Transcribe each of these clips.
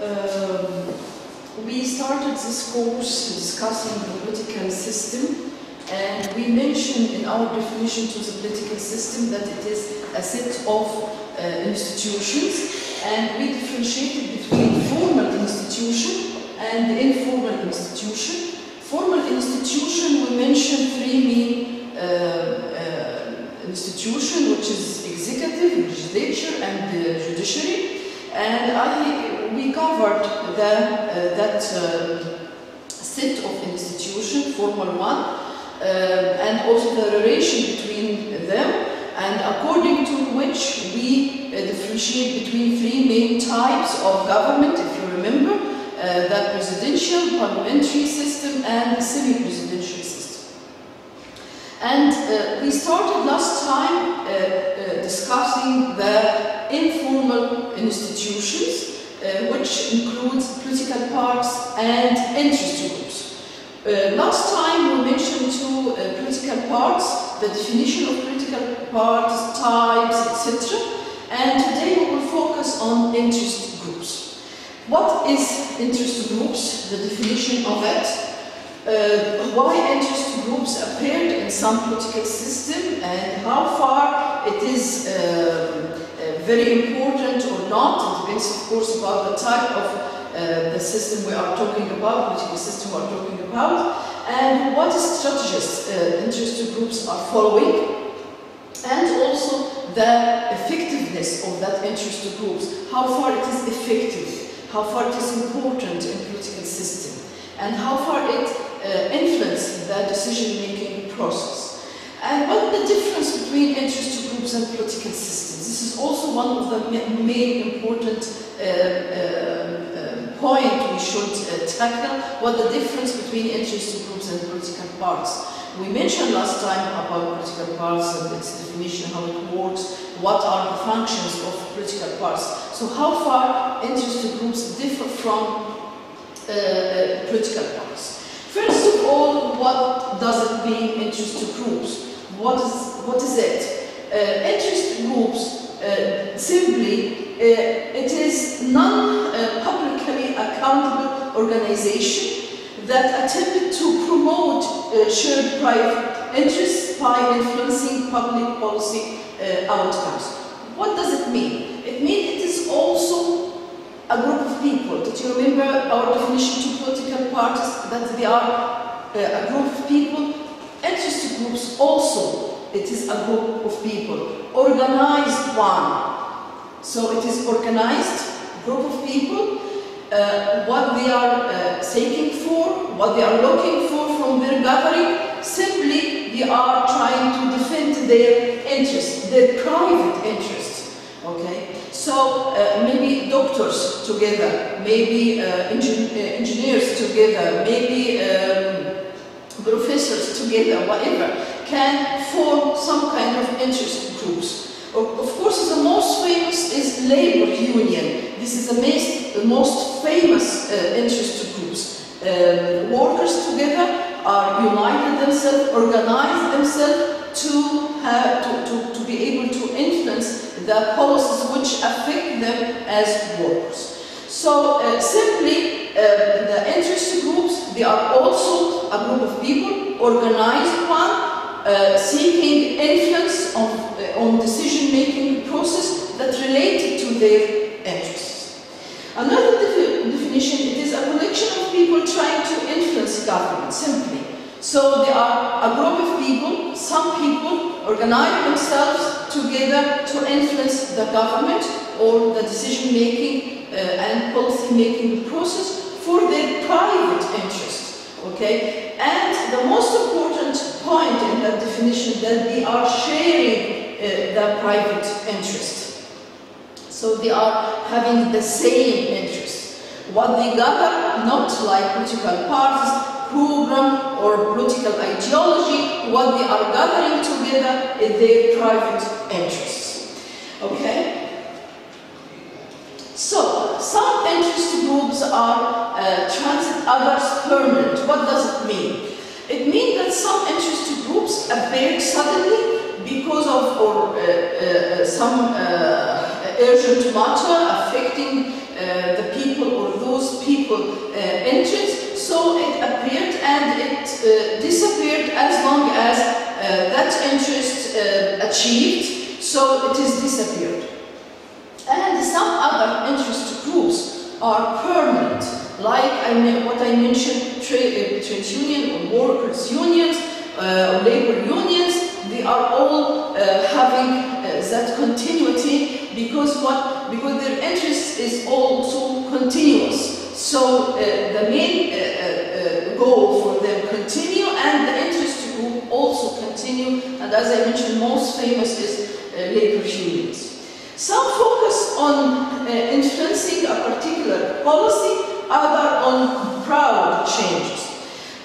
Um, we started this course discussing the political system and we mentioned in our definition to the political system that it is a set of uh, institutions and we differentiated between formal institution and informal institution. Formal institution, we mentioned three main uh, uh, institution, which is executive, legislature, and judiciary. And I, we covered the, uh, that uh, set of institutions, formal one, uh, and also the relation between them, and according to which we uh, differentiate between three main types of government, if you remember, the presidential, parliamentary system, and the semi-presidential system. And uh, we started last time uh, uh, discussing the informal institutions, which includes political parties and interest groups. Uh, last time we mentioned two uh, political parties, the definition of political parties, types, etc. And today we will focus on interest groups. What is interest groups? The definition of it. Uh, why interest groups appeared in some political system and how far it is uh, uh, very important or not. It depends, of course, about the type of uh, the system we are talking about, political system we are talking about, and what strategies uh, interest groups are following, and also the effectiveness of that interest groups, how far it is effective, how far it is important in political system, and how far it uh, influences the decision-making process. And what the difference between interest groups and political systems? This is also one of the main important uh, uh, point we should tackle, what the difference between interest groups and political parties. We mentioned last time about political parties and its definition, how it works, what are the functions of political parties. So how far interest groups differ from uh, political parties. First of all, what does it mean interest groups? What is, what is it? Uh, interest groups, uh, simply, it is non-publicly accountable organization that attempted to promote shared private interests by influencing public policy outcomes. What does it mean? It means it is also a group of people. Did you remember our definition to political parties that they are uh, a group of people? Interest groups also, it is a group of people. Organized one. So it is organized group of people, uh, what they are uh, seeking for, what they are looking for from their gathering, simply they are trying to defend their interests, their private interests. Okay? So uh, maybe doctors together, maybe uh, engin engineers together, maybe um, professors together, whatever, can form some kind of interest groups. Of, course, the most famous is labor union. This is the most, the most famous uh, interest groups. Um, workers together are united themselves, organize themselves to, have, to, to, to be able to influence the policies which affect them as workers. So uh, simply, uh, the interest they are also a group of people, organized one, uh, seeking influence on, on decision-making process that related to their interests. Another defi definition, it is a collection of people trying to influence government, simply. So they are a group of people, some people organize themselves together to influence the government or the decision-making uh, and policy-making process for their private interest. Okay? And the most important point in that definition that they are sharing uh, the private interest. So they are having the same interest. What they gather, not like political parties, program or political ideology, what they are gathering together is their private interests. Okay? So, some interest groups are uh, transit, others permanent. What does it mean? It means that some interest groups appear suddenly because of or uh, uh, some urgent matter affecting uh, the people or those people uh, interest. So it appeared and it uh, disappeared as long as uh, that interest uh, achieved. So it is disappeared. Some other interest groups are permanent, like I what I mentioned, trade, uh, trade union or workers unions, uh, labor unions, they are all uh, having uh, that continuity because what because their interest is also continuous. So uh, the main uh, goal for them continue and the interest group also continue. And as I mentioned, most famous is labor unions. Some focus on influencing a particular policy, other on proud changes.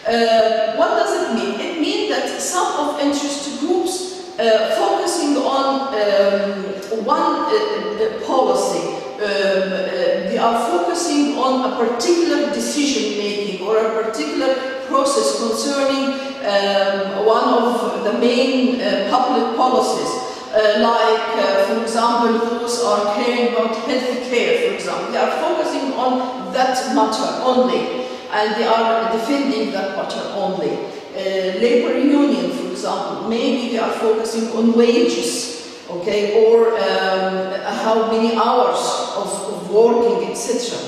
Uh, what does it mean? It means that some of interest groups uh, focusing on um, one uh, policy, um, uh, they are focusing on a particular decision making or a particular process concerning um, one of the main uh, public policies. Uh, like, uh, for example, those are caring about health care, for example. They are focusing on that matter only and they are defending that matter only. Uh, labor union, for example, maybe they are focusing on wages, okay, or um, how many hours of, of working, etc.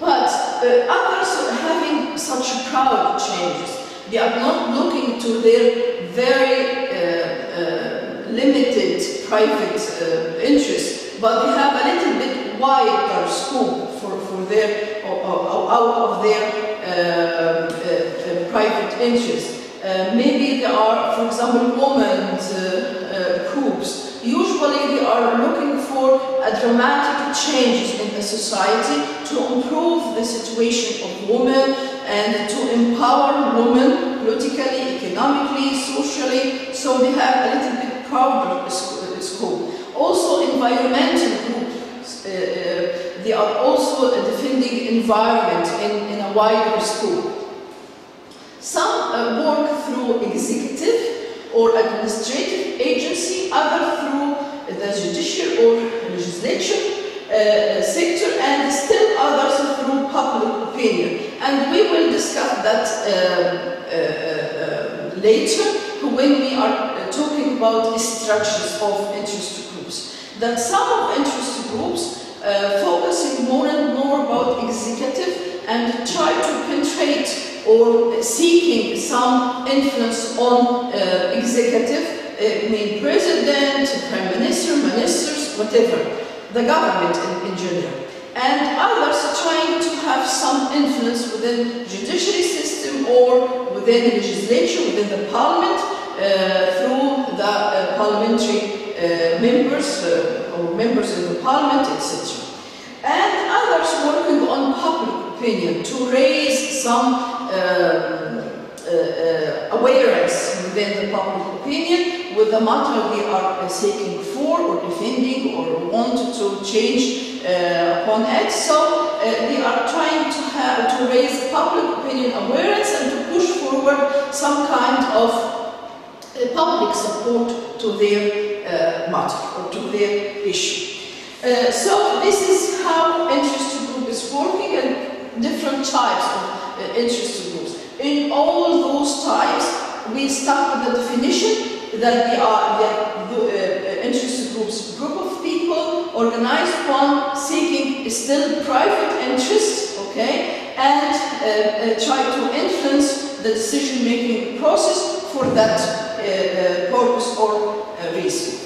But uh, others having such proud changes. They are not looking to their very uh, uh limited private uh, interests, but they have a little bit wider scope for, for their out of their uh, uh, private interests. Uh, maybe there are, for example, women's groups. Usually they are looking for a dramatic changes in the society to improve the situation of women and to empower women politically, economically, socially, so they have a little bit prouder School. Also environmental groups, uh, they are also defending environment in, in a wider scope. Some uh, work through executive or administrative agency, other through the judicial or legislature uh, sector, and still others through public opinion. And we will discuss that uh, uh, uh later when we are talking about structures of interest groups. That some of interest groups uh, focusing more and more about executive and try to penetrate or seeking some influence on uh, executive, uh, mean president, prime minister, ministers, whatever, the government in, in general. And others trying to have some influence within judiciary system or within the legislature, within the parliament, through the uh, parliamentary uh, members uh, or members in the parliament, etc. And others working on public opinion to raise some uh, uh, awareness within the public opinion with the matter they are seeking for or defending or want to change uh, upon it. So uh, they are trying to have to raise public opinion awareness and to push forward some kind of uh, public support to their uh, matter or to their issue. Uh, so this is how interest group is working and different types of uh, interest groups. In all those types, we start with the definition that they are the uh, interest groups group of people organized one seeking still private interest, okay, and uh, uh, try to influence the decision-making process for that uh, purpose or reason.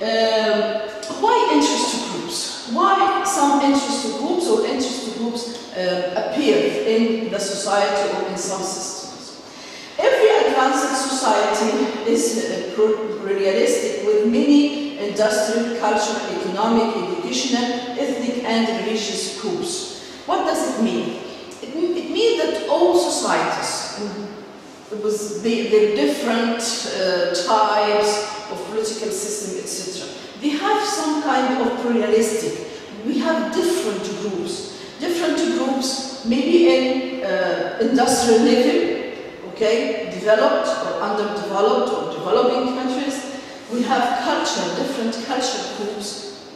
Um, why interest groups? Why some interest groups or interest groups uh, appear in the society or in some systems? Every advanced society is uh, pluralistic with many industrial, cultural, economic, educational, ethnic and religious groups. What does it mean? It, it means that all societies, with their different uh, types, of political system, etc. They have some kind of pluralistic. We have different groups. Different groups, maybe in uh, industrial level, okay, developed or underdeveloped or developing countries. We have culture, different culture groups,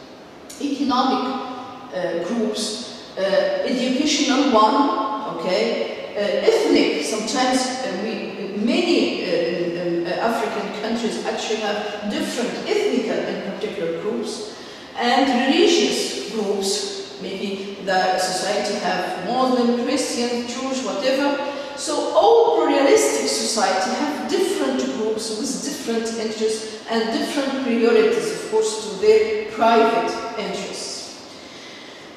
economic uh, groups, uh, educational one, okay, ethnic, sometimes uh, we, many uh, uh, African countries actually have different ethnic in particular groups, and religious groups, maybe the society have Muslim, Christian, Jewish, whatever, so all pluralistic society have different groups with different interests and different priorities, of course, to their private interests.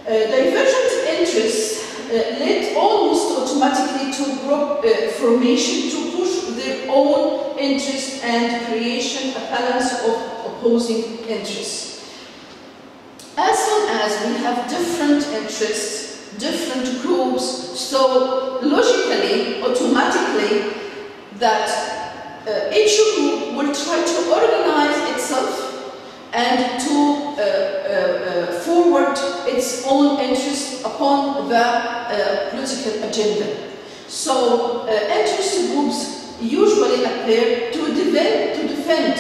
Uh, divergent interests uh, led almost automatically to group uh, formation to push their own interests and creation a balance of opposing interests. As soon as we have different interests, different groups, so logically, automatically, that uh, each group will try to organize itself and to uh, uh, uh forward its own interests upon the uh, political agenda. So uh, interest groups usually appear to defend, to defend,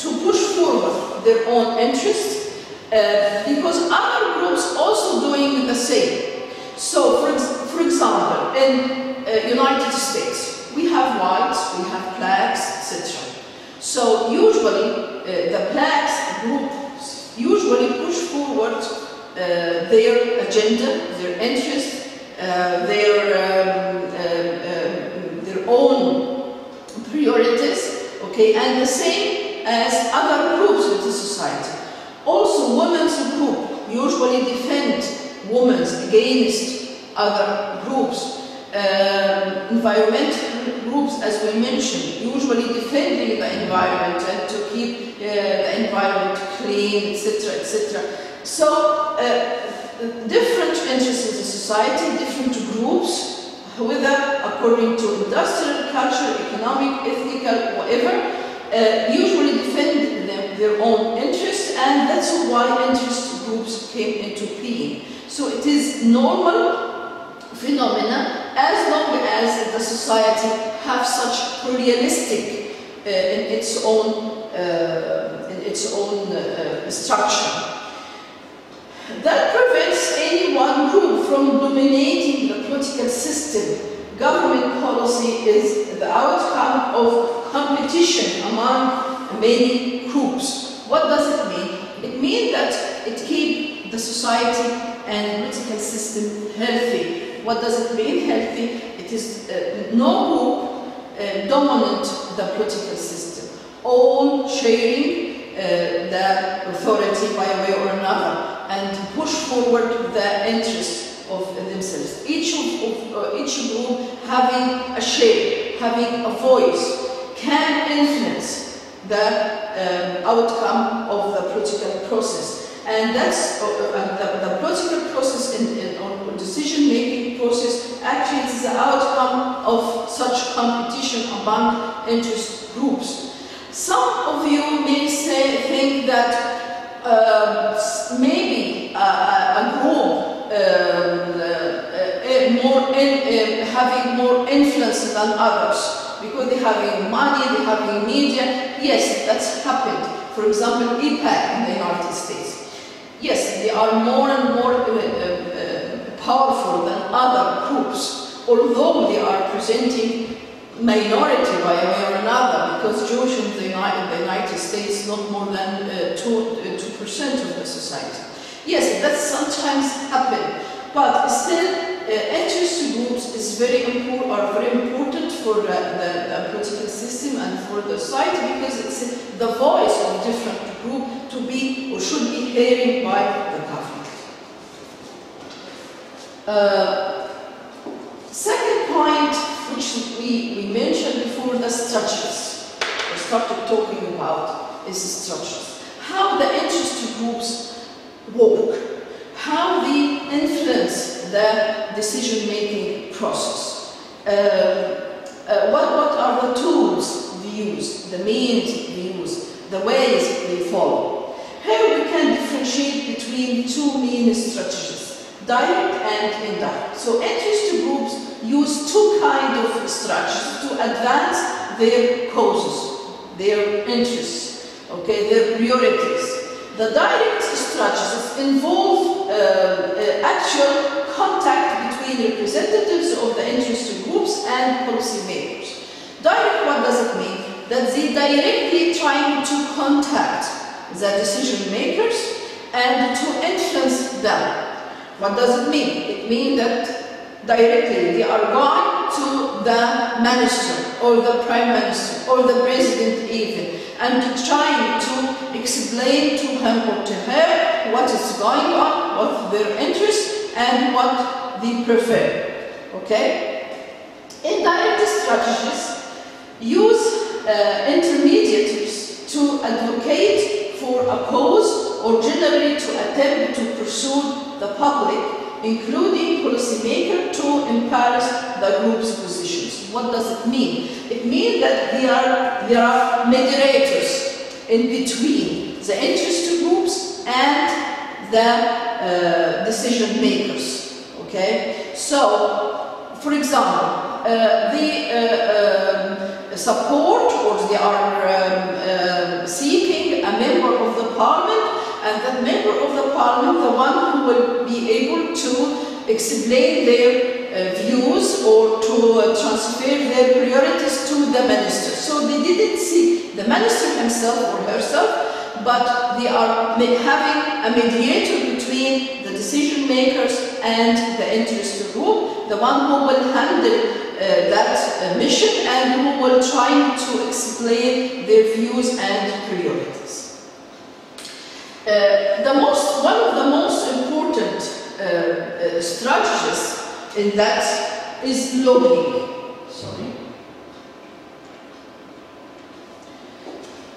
to push forward their own interests because other groups also doing the same. So, for, for example, in uh, United States, we have whites, we have blacks, etc. So usually uh, the blacks groups usually push forward uh, their agenda, their interests, uh, their, um, uh, uh, their own priorities, okay, and the same as other groups in the society. Also, women's group usually defend women against other groups. Um, environmental groups, as we mentioned, usually defending the environment and to keep uh, the environment clean, etc., etc. So, uh, different interests in society, different groups, whether according to industrial, culture, economic, ethical, whatever, uh, usually defend them, their own interests, and that's why interest groups came into being. So it is normal phenomena as long as the society have such pluralistic uh, in its own uh, in its own uh, structure. That prevents any one group from dominating the political system. Government policy is the outcome of competition among many groups. What does it mean? It means that it keeps the society and political system healthy. What does it mean healthy? It is uh, no group uh, dominant the political system, all sharing uh, the authority by a way or another and push forward the interests of themselves. Each, of, of uh, each group having a share, having a voice, can influence the um, outcome of the political process and that's uh, uh, the, the, political process in, in, or decision-making process actually is the outcome of such competition among interest groups. Some of you may say, think that uh, maybe a, a group um, uh, more in, having more influence than others because they're having money, they're having media. Yes, that's happened. For example, AIPAC in the United States. Yes, they are more and more uh, uh, uh, powerful than other groups, although they are presenting minority by way or another, because Jewish in the United, States not more than uh, 2, 2% of the society. Yes, that sometimes happen, but still uh, interest groups is very important, are very important for the, the, the, political system and for the society because it's the voice of different groups should be heard by the government. Uh, second point, which we, we mentioned before, the structures. We started talking about is the structures. How the interest groups work, how they influence the decision-making process. Uh, uh, what, what are the tools we use, the means we use, the ways we follow? Here we can differentiate between two main strategies, direct and indirect. So interest groups use two kinds of strategies to advance their causes, their interests, okay, their priorities. The direct strategies involve uh, uh, actual contact between representatives of the interest groups and policymakers. Direct, what does it mean? That they directly trying to contact the decision makers and to influence them. What does it mean? It means that directly they are going to the minister or the prime minister or the president even and trying to explain to him or to her what is going on, what their interests and what they prefer. Okay? Indirect strategies use uh, intermediaries to advocate for a cause or generally to attempt to pursue the public, including policymakers, to empower the group's positions. What does it mean? It means that there are, there are mediators in between the interest groups and the uh, decision makers. Okay? So, for example, uh, the uh, um, support or they are um, um, seeking a member of the parliament and that member of the parliament, the one who will be able to explain their uh, views or to uh, transfer their priorities to the minister. So they didn't see the minister himself or herself, but they are having a mediator between the decision makers and the interest group, the one who will handle uh, that uh, mission and who will try to explain their views and priorities. Uh, the most, one of the most important strategies in that is lobbying. Sorry.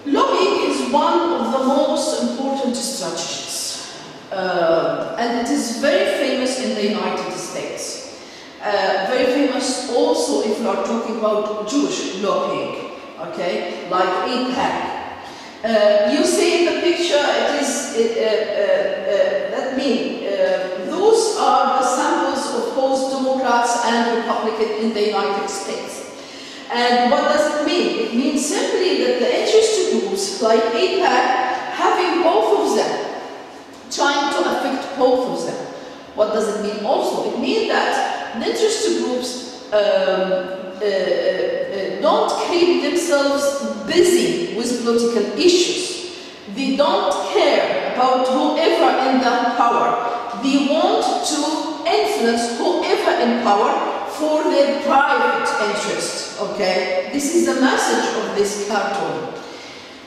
Lobbying is one of the most important strategies, uh, and it is very famous in the United States. Uh, very famous also if you are talking about Jewish lobbying, okay, like AIPAC. Uh, you see in the picture, it is, uh, uh, uh that means those are the samples of both Democrats and Republicans in the United States. And what does it mean? It means simply that the interest groups like AIPAC having both of them, trying to affect both of them. What does it mean also? It means that the interest groups um, uh, uh, uh, don't keep themselves busy with political issues. They don't care about whoever in the power. They want to influence whoever in power for their private interest. Okay? This is the message of this cartoon.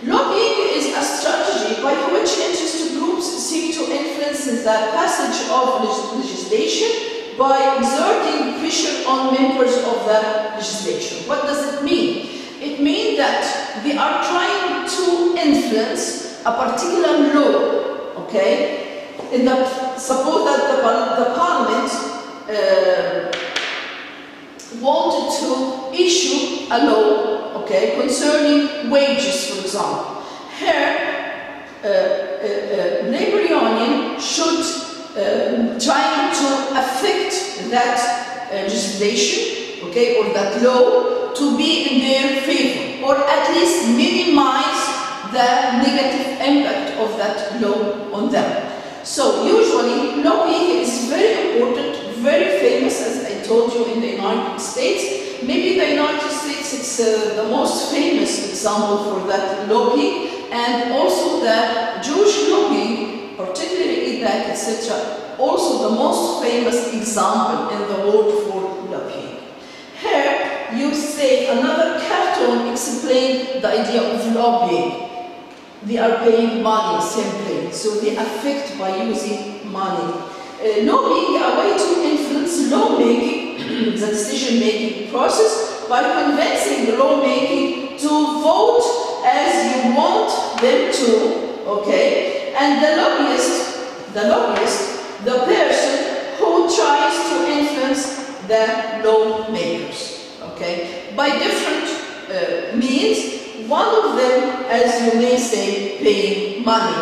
Lobbying is a strategy by which interest groups seek to influence the passage of legislation by exerting pressure on members of the legislation. What does it mean? It means that they are trying to influence a particular law, okay? in the suppose that the, the parliament uh, wanted to issue a law, okay, concerning wages, for example. Here, uh, uh, uh, labor union should uh, try to affect that uh, legislation, okay, or that law to be in their favor, or at least minimize the negative impact of that law on them. So usually lobbying is very important, very famous as I told you in the United States. Maybe the United States is uh, the most famous example for that lobbying and also the Jewish lobbying, particularly AIPAC, etc. Also the most famous example in the world for lobbying. Here you see another cartoon explain the idea of lobbying they are paying money simply, so they affect by using money. Uh, lobbying a way to influence lawmaking, the decision-making process, by convincing the lawmaking to vote as you want them to, okay? And the lobbyist, the lobbyist, the person who tries to influence the lawmakers, okay? By different uh, means, one of them, as you may say, paying money.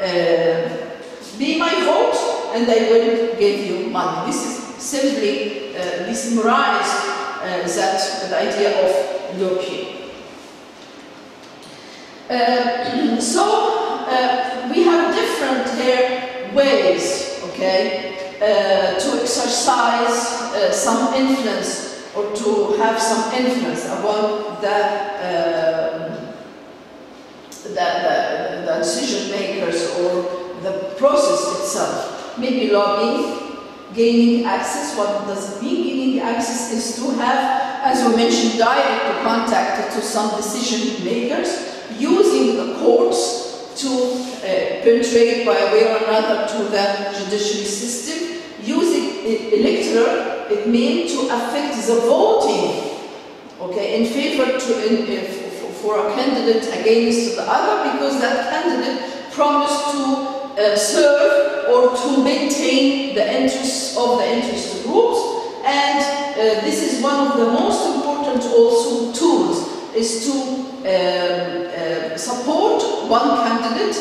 Uh, be my vote and I will give you money. This is simply, uh, this moralized uh, that the idea of European. Uh, so, uh, we have different here ways, okay, uh, to exercise uh, some influence or to have some influence about the, uh, the, the, the decision makers or the process itself. Maybe lobbying, gaining access. What does it mean? Gaining access is to have, as we mentioned, direct contact to some decision makers, using the courts to uh, penetrate by way or another to the judiciary system, using electoral, it means to affect the voting, okay, in favor to, in, for a candidate against the other, because that candidate promised to uh, serve or to maintain the interests of the interest groups. And uh, this is one of the most important also tools is to um, uh, support one candidate,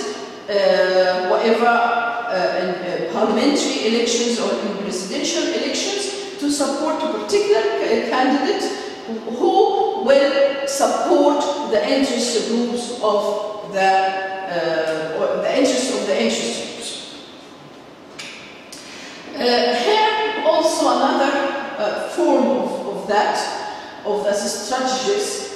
uh, whatever uh, in uh, parliamentary elections or in presidential elections, to support a particular candidate who will support the interest groups of the uh, the interest of the interest groups. Uh, here also another uh, form of, of that, of the strategies,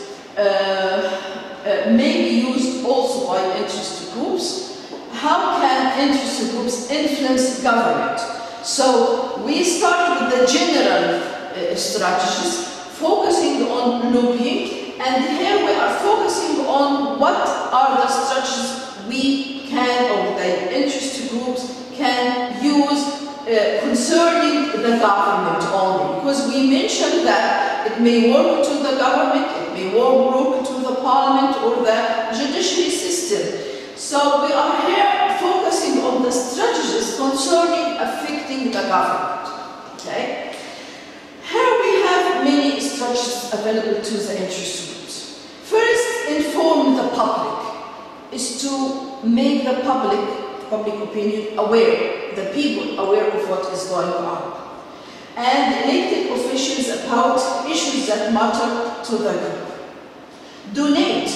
may be used also by interest groups. How can interest groups influence government? So we start with the general uh, strategies, focusing on lobbying, and here we are focusing on what are the strategies we can, or the interest groups can use uh, concerning the government only. Because we mentioned that it may work to the government, it may work to the parliament or the judiciary system. So we are here focusing on the strategies concerning affecting the government. Okay? Here we have available to the interest groups. First, inform the public is to make the public, public opinion aware, the people aware of what is going on. And elected officials about issues that matter to the group. Donate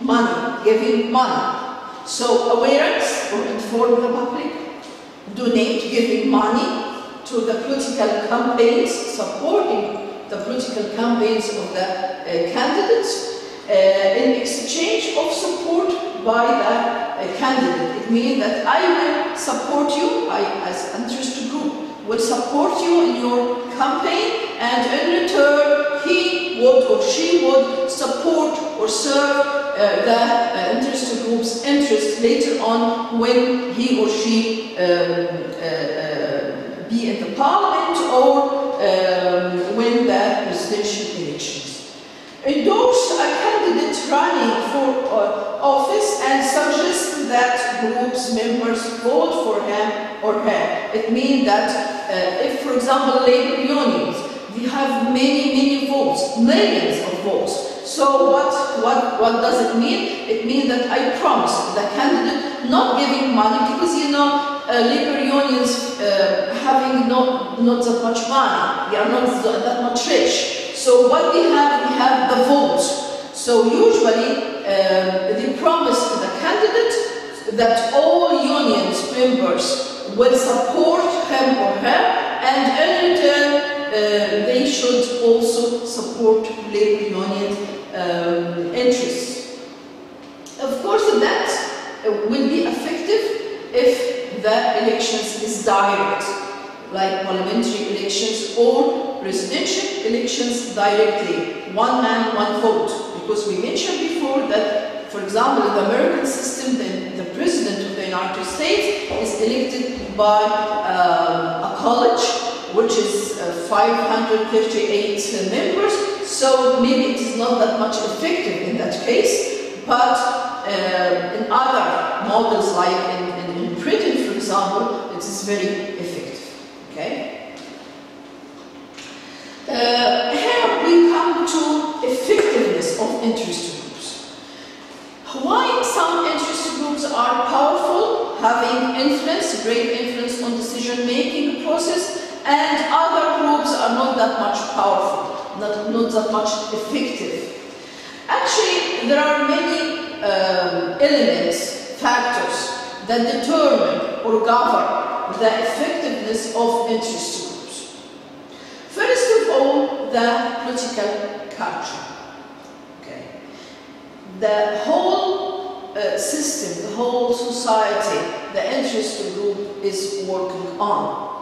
money, giving money. So awareness or inform the public. Donate, giving money to the political campaigns, supporting the political campaigns of the uh, candidates uh, in exchange of support by the uh, candidate. It means that I will support you, I as interest group will support you in your campaign and in return he would or she would support or serve uh, the uh, interested group's interest later on when he or she um, uh, uh be in the parliament or um, win the presidential elections endorse a candidate running for uh, office and suggest that groups members vote for him or her. It means that uh, if, for example, labor unions, we have many, many votes, millions of votes. So what, what, what does it mean? It means that I promise the candidate not giving money because, you know, uh, labor unions uh, having not, not that much money, they are not that much rich. So what we have, we have the vote. So usually um, they promise to the candidate that all unions members will support him or her and in return uh, they should also support labor union um, interests. Of course that will be effective if the elections is direct, like parliamentary elections or presidential elections directly, one man, one vote. Because we mentioned before that, for example, in the American system, the, the president of the United States is elected by um, a college, which is uh, 538 members, so maybe it is not that much effective in that case, but uh, in other models like in, in, in Britain, for example, it is very effective. Okay? Uh, here we come to effectiveness of interest groups. Why some interest groups are powerful, having influence, great influence on decision-making process, and other groups are not that much powerful, not, not that much effective. Actually, there are many um, elements, factors that determine or govern the effectiveness of interest groups. First of all, the political culture. Okay. The whole uh, system, the whole society, the interest group is working on.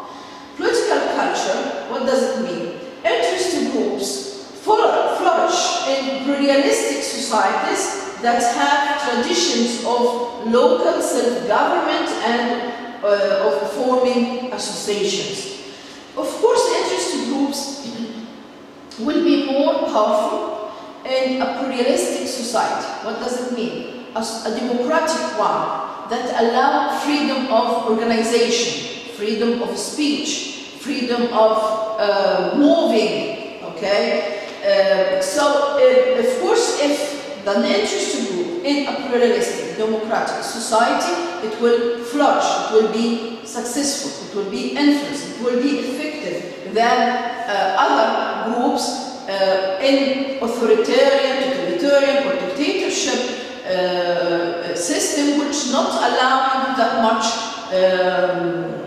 Political culture, what does it mean? Interest groups flourish in pluralistic societies that have traditions of local self-government and uh, of forming associations. Of course, interest groups will be more powerful in a pluralistic society. What does it mean? A, a democratic one that allow freedom of organization, freedom of speech, freedom of uh, moving, okay? Uh, so, uh, of course, if the interest group in a pluralistic, democratic society, it will flourish, it will be successful, it will be influenced, it will be effective than uh, other groups uh, in authoritarian, totalitarian, or dictatorship uh, system which not allowing that much um,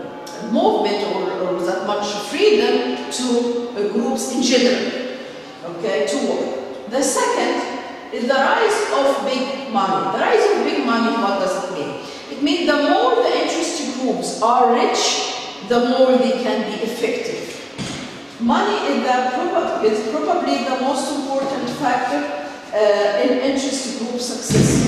movement or, or, that much freedom to uh, groups in general, okay, to work. The second is the rise of big money. The rise of big money, what does it mean? It means the more the interest groups are rich, the more they can be effective. Money is, the, is probably the most important factor uh, in interest group success.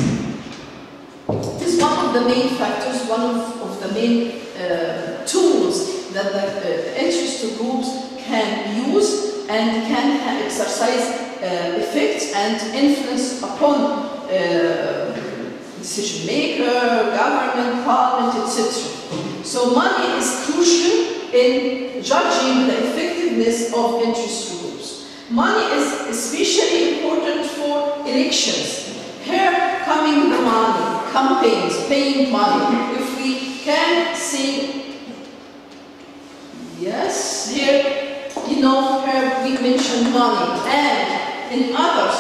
It is one of the main factors, one of, of the main uh, tools that the uh, interest groups can use and can exercise uh, effects and influence upon uh, decision maker, government, parliament, etc. So money is crucial in judging the effectiveness of interest groups. Money is especially important for elections. Here coming the money, campaigns, paying money. If can see, yes, here, you know, here we mentioned money. And in others,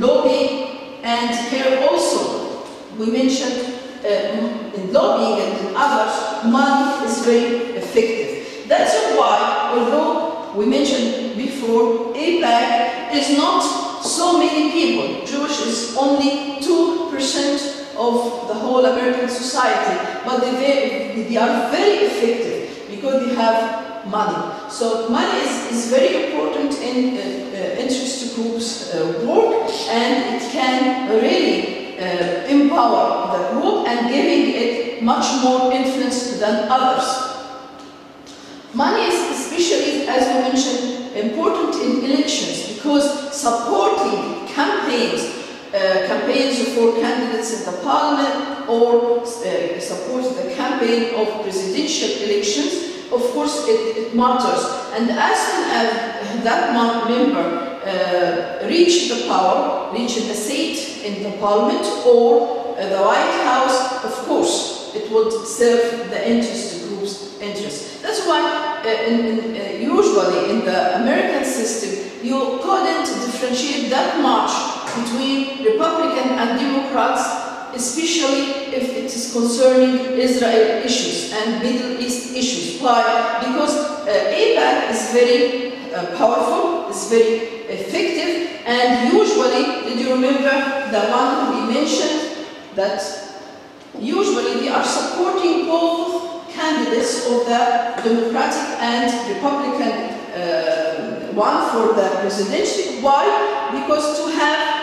lobby, and here also, we mentioned uh, in lobbying and in others, money is very effective. That's why, although we mentioned before, AIPAC is not so many people. Jewish is only 2% of the whole American society, but they, very, they are very effective because they have money. So money is, is very important in uh, uh, interest groups uh, work and it can really uh, empower the group and giving it much more influence than others. Money is especially, as we mentioned, important in elections because supporting campaigns, uh, campaigns for candidates in the parliament or uh, support the campaign of presidential elections, of course it, it matters. And as soon as that member uh, reach the power, reach the seat in the parliament or uh, the White House, of course, it would serve the interest group's interest. That's why uh, in, in, uh, usually in the American system, you couldn't differentiate that much between Republican and Democrats, especially if it is concerning Israel issues and Middle East issues. Why? Because uh, AIPAC is very uh, powerful, it's very effective, and usually, did you remember the one we mentioned that usually they are supporting both candidates of the Democratic and Republican uh, one for the presidency. Why? Because to have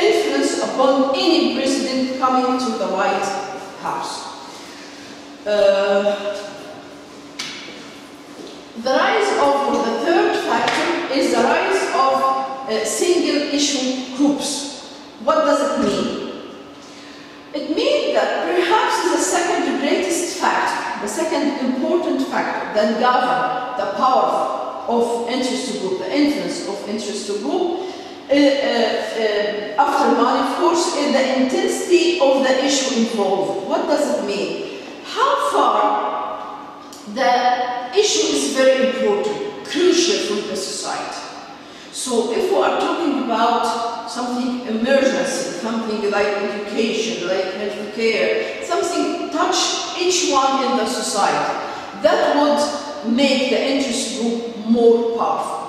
influence upon any president coming to the White House. Uh, the rise of, the third factor is the rise of uh, single issue groups. What does it mean? It means that perhaps the second greatest factor, the second important factor that govern the power of interest group, the influence of interest group, uh, uh, uh, after money, of course, is the intensity of the issue involved. What does it mean? How far the issue is very important, crucial for the society. So if we are talking about something emergency, something like education, like health healthcare, something touch each one in the society. That would make the interest group more powerful.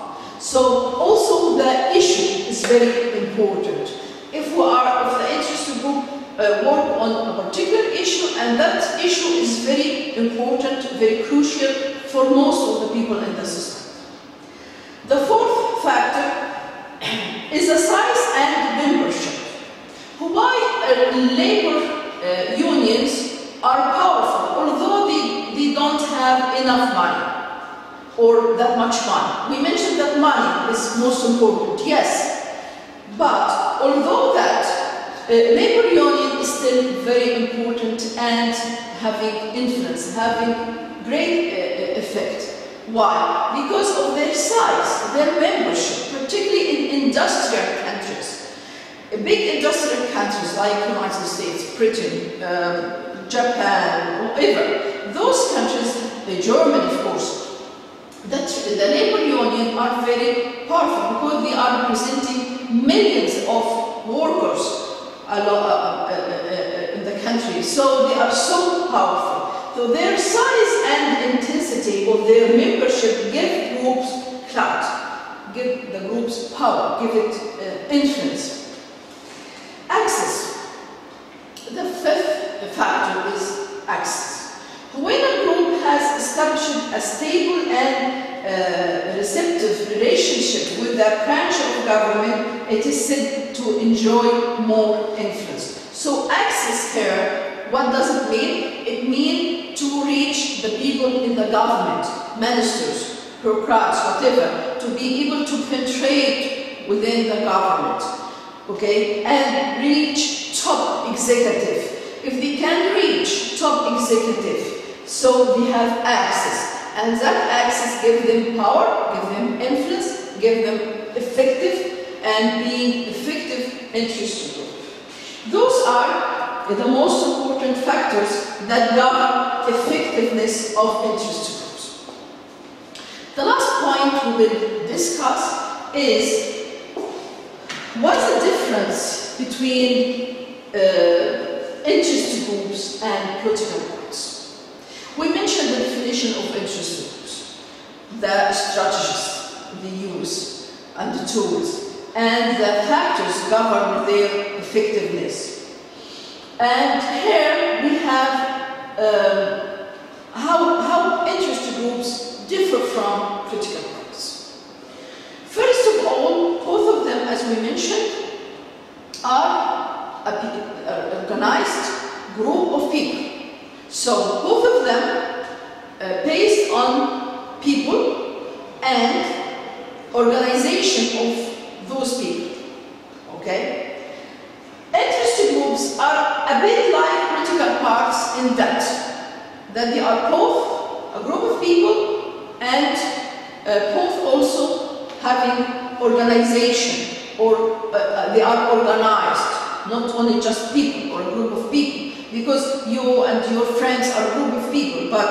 So also the issue is very important. If we are, of the interest group uh, work on a particular issue and that issue is very important, very crucial for most of the people in the society. The fourth factor is the size and membership. Why uh, labor uh, unions are powerful, although they, they don't have enough money or that much money. We mentioned that money is most important, yes. But although that uh, labor union is still very important and having influence, having great uh, effect. Why? Because of their size, their membership, particularly in industrial countries. Big industrial countries like United States, Britain, um, Japan, whatever, those countries, the Germany of course, that the labor union are very powerful because they are representing millions of workers uh, uh, uh, in the country. So they are so powerful. So their size and intensity of their membership give groups clout, give the groups power, give it uh, influence. Access. The fifth factor is access. When a a stable and uh, receptive relationship with a branch of government, it is said to enjoy more influence. So access here, what does it mean? It means to reach the people in the government, ministers, bureaucrats, whatever, to be able to penetrate within the government, okay, and reach top executive. If they can reach top executive, so they have access. And that access gives them power, gives them influence, gives them effective and being effective interest group. Those are the most important factors that govern effectiveness of interest groups. The last point we will discuss is what's the difference between uh, interest groups and political parties? We mentioned the definition of interest groups, the strategies they use and the tools, and the factors govern their effectiveness. And here we have um, how, how interest groups differ from political parties. First of all, both of them, as we mentioned, are an organized group of people so both of them uh, based on people and organization of those people. Okay? Interest groups are a bit like political parties in that, that they are both a group of people and uh, both also having organization or uh, uh they are organized, not only just people or a group of people because you and your friends are a group of people, but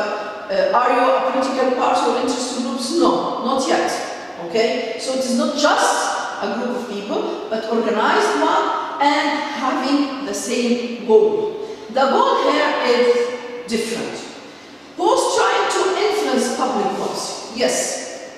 uh, are you a political party or interest groups? No, not yet. Okay? So it is not just a group of people, but organized one and having the same goal. The goal here is different. Both trying to influence public policy. Yes.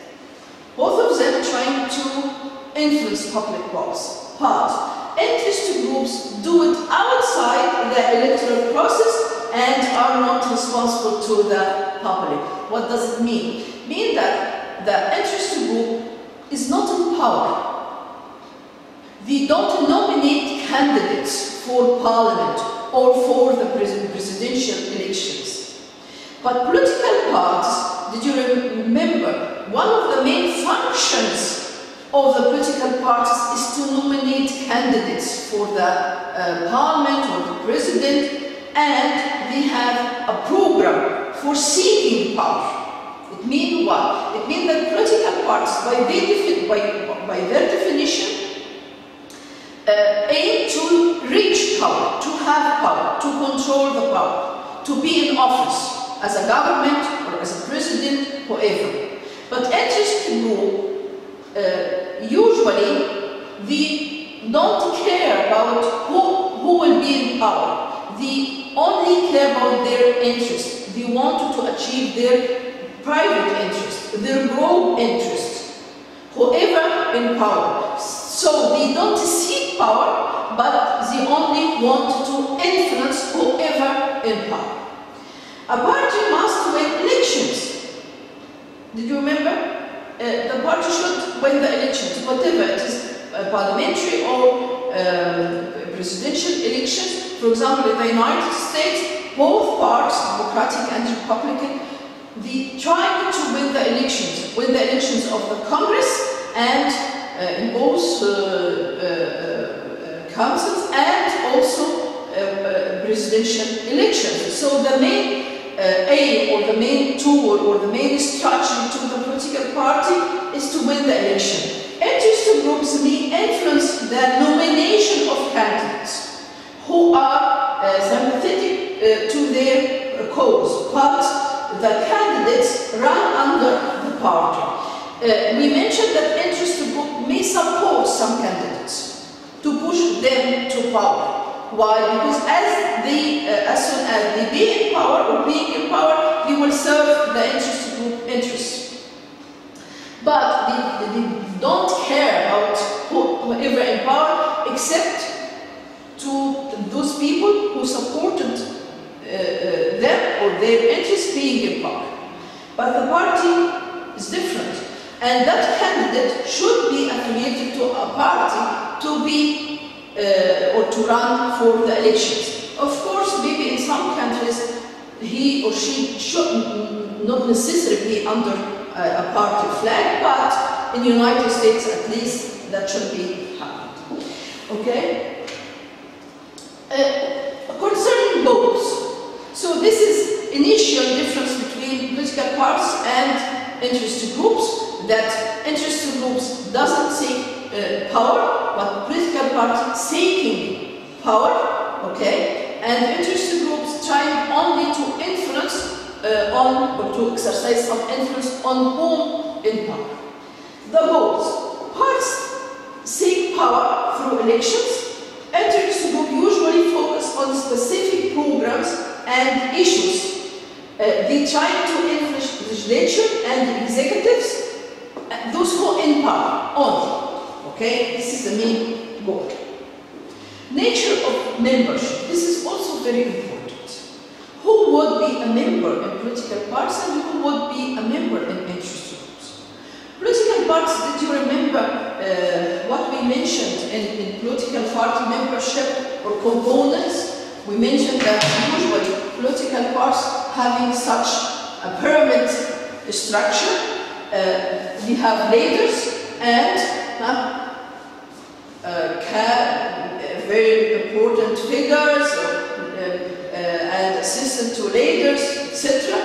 Both of them trying to influence public policy. But interest groups do it outside the electoral process and are not responsible to the public. What does it mean? It means that the interest group is not in power. They don't nominate candidates for parliament or for the presidential elections. But political parties, did you remember, one of the main functions of the political parties is to nominate candidates for the uh, parliament or the president and they have a program for seeking power. It means what? It means that political parties, by their, by, by their definition, uh, aim to reach power, to have power, to control the power, to be in office as a government or as a president, whoever. But interest group uh, they don't care about who, who will be in power. they only care about their interest. They want to achieve their private interest, their group interest, whoever in power. So they don't seek power, but they only want to influence whoever in power. A party must win elections. Did you remember? Uh, the party should win the elections, whatever it is, uh, parliamentary or um, presidential elections. For example, in the United States, both parties, Democratic and Republican, they try to win the elections, win the elections of the Congress and uh, in both uh, uh, councils and also presidential elections. So the main aim or the main tool or the main strategy to the political party is to win the election. Interest groups may influence the nomination of candidates who are uh, sympathetic uh, to their cause, but the candidates run under the party. Uh, we mentioned that interest groups may support some candidates to push them to power. Why? Because as they, uh, as soon as they be in power or being in power, they will serve the interest group interests. But they, they don't care about whoever in power except to those people who supported uh, uh, them or their interests being in power. But the party is different. And that candidate should be affiliated to a party to be uh, or to run for the elections. Of course, maybe in some countries he or she should not necessarily be under a, a party flag, but in the United States at least that should be happened. Okay? Uh, concerning goals, so this is initial difference between political parties and interested groups, that interested groups doesn't seek uh, power, but political parties seeking power, okay, and interested groups trying only to influence uh, on or to exercise some influence on whom in power. The goals. Parties seek power through elections. Interested groups usually focus on specific programs and issues. Uh, they try to influence legislature and the executives, uh, those who in power only. Okay, this is the main goal. Nature of membership. This is also very important. Who would be a member in political parties and who would be a member in interest groups? Political parties, did you remember uh, what we mentioned in, in political party membership or components? We mentioned that usually political parties having such a pyramid structure, uh, we have leaders and uh, very important figures uh, and assistant to leaders, etc.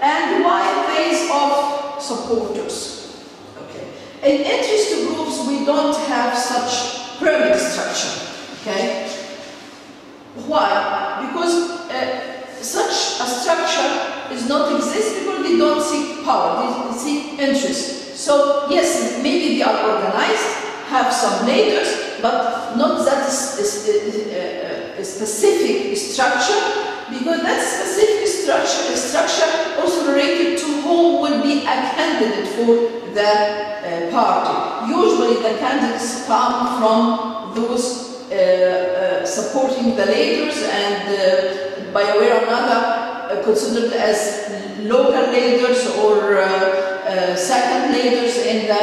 And wide base of supporters. Okay. In interest groups, we don't have such pyramid structure. Okay. Why? Because uh, such a structure is not exist because they don't seek power, they seek interest. So yes, maybe they are organized, have some leaders, but not that specific structure, because that specific structure, structure also related to who will be a candidate for the uh, party. Usually the candidates come from those uh, uh, supporting the leaders and uh, by a way or another considered as local leaders or second leaders in the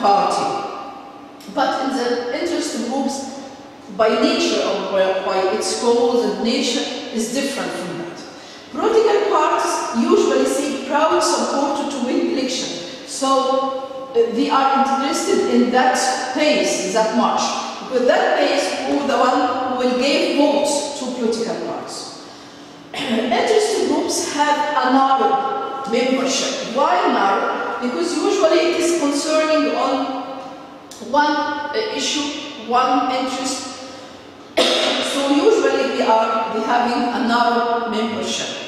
party. But in the interest groups, by nature or by its goals and nature, is different from that. Political parties usually seek proud support to win election. So uh, they are interested in that pace that much. With that pace, who the one who will give votes to political parties. Interested groups have a narrow membership. Why narrow? Because usually it is concerning on one uh, issue, one interest. so usually we are we having a narrow membership.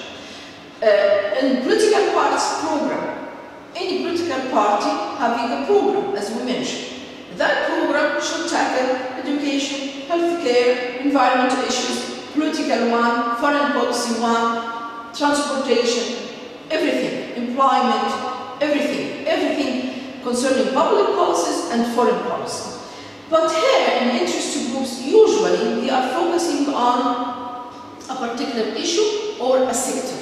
Uh, in political parties program, any political party having a program, as we mentioned. That program should tackle education, healthcare, environmental issues, political one, foreign policy one, transportation, everything, employment, everything, everything concerning public policies and foreign policy. But here, in interest groups, usually they are focusing on a particular issue or a sector.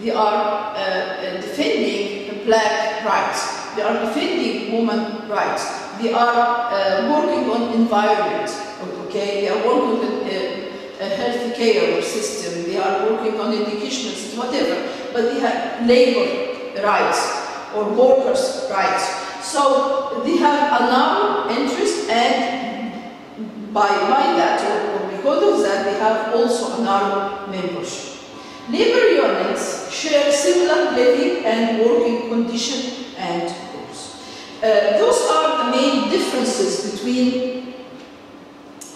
They are uh, uh, defending black rights. They are defending women rights. They are uh, working on environment. Okay, they are working on uh, a health care system. They are working on education whatever. But they have labor rights or workers' rights. So they have a narrow interest, and by, by that or, because of that, they have also a narrow membership. Labor unions share similar living and working conditions and goals. Uh, those are the main differences between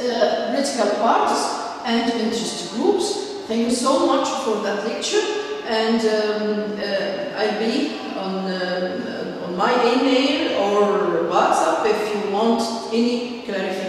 uh, political parties and interest groups. Thank you so much for that lecture, and um, uh, I'll be on, on my email or WhatsApp if you want any clarification